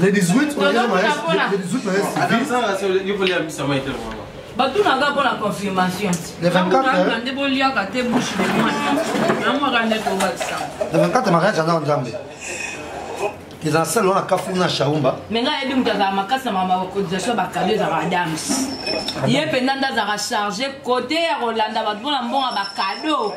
Le 18, on est au mariage. Le 18, mariage civil. batunaka mpo na confirmation nde boliaka te bouche de moi yango aka nde tobakisa le 24 mariage ana nzambe eza na sale wana kafu na shaumba me ngai ayebi moto azala makasi na macotisation bakado ezaka adams ye mpenza nde azalaka charge kote ya kolanda bato mpona mbonga bakado